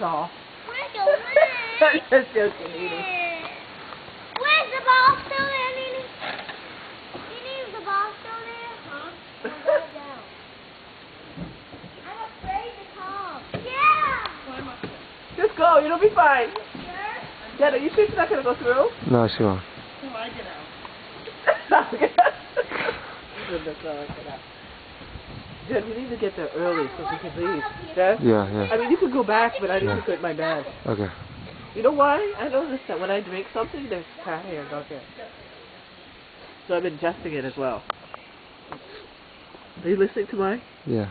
Soft. Where's the leg? I'm just joking, Edie. Where's the ball still there, Nene? Nene, is the ball still there? Huh? I'm afraid to come. Yeah! Just go, you'll be fine. Sure? Dad, are you sure she's not going to go through? No, she won't. Dad, we need to get there early so we can leave. Yeah, yeah. I mean, you could go back, but I need Yeah. to get my bag. Okay. You know why? I noticed that when I drink something, there's cat hair out there. So I'm ingesting it as well. Are you listening to my? Yeah.